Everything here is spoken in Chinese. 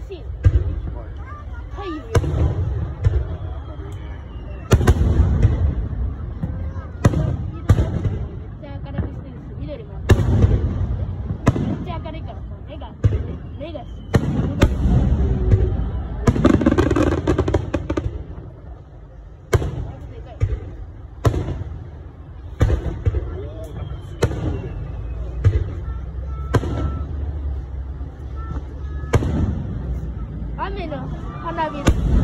しいはい 没呢，他那边。